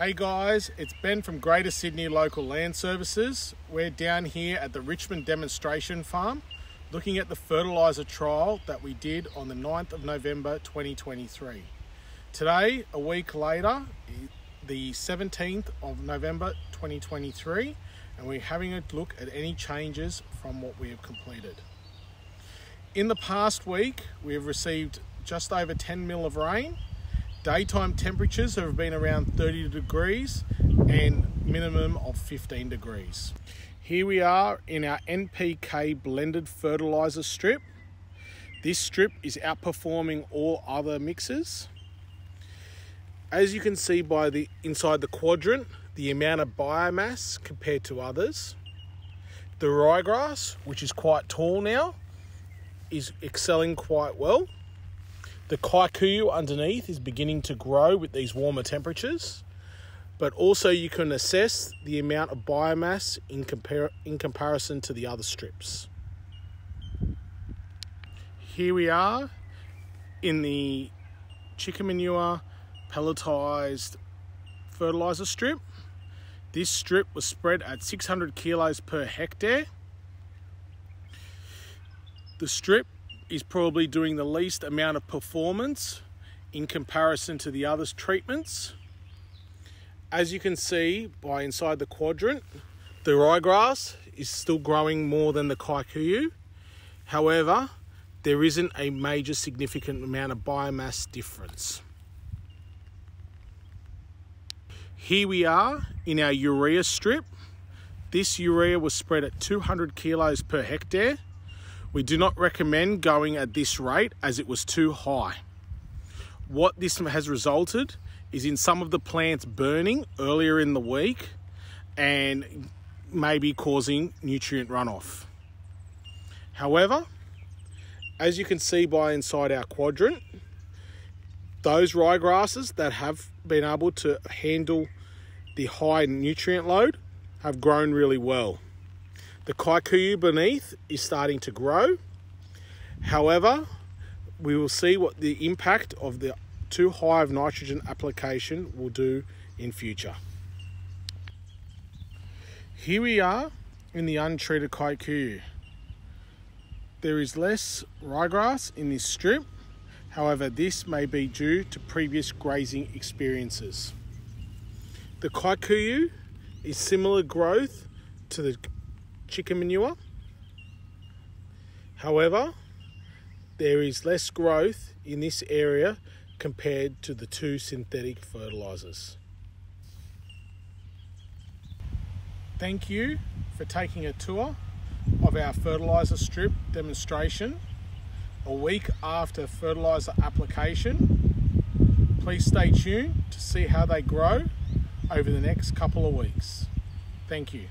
Hey guys, it's Ben from Greater Sydney Local Land Services. We're down here at the Richmond Demonstration Farm looking at the fertiliser trial that we did on the 9th of November 2023. Today, a week later, the 17th of November 2023, and we're having a look at any changes from what we have completed. In the past week, we have received just over 10 mil of rain Daytime temperatures have been around 30 degrees and minimum of 15 degrees. Here we are in our NPK blended fertilizer strip. This strip is outperforming all other mixes. As you can see by the inside the quadrant, the amount of biomass compared to others. The ryegrass, which is quite tall now, is excelling quite well. The kikuyu underneath is beginning to grow with these warmer temperatures, but also you can assess the amount of biomass in, compar- in comparison to the other strips. Here we are in the chicken manure pelletized fertilizer strip. This strip was spread at 600 kilos per hectare. The strip is probably doing the least amount of performance in comparison to the other treatments. As you can see by inside the quadrant, the ryegrass is still growing more than the kikuyu. However, there isn't a major significant amount of biomass difference. Here we are in our urea strip. This urea was spread at 200 kilos per hectare we do not recommend going at this rate as it was too high. What this has resulted is in some of the plants burning earlier in the week and maybe causing nutrient runoff. However, as you can see by inside our quadrant, those ryegrasses that have been able to handle the high nutrient load have grown really well. The kikuyu beneath is starting to grow. However, we will see what the impact of the too high of nitrogen application will do in future. Here we are in the untreated kikuyu. There is less ryegrass in this strip. However, this may be due to previous grazing experiences. The kikuyu is similar growth to the chicken manure. However, there is less growth in this area compared to the two synthetic fertilizers. Thank you for taking a tour of our fertilizer strip demonstration a week after fertilizer application. Please stay tuned to see how they grow over the next couple of weeks. Thank you.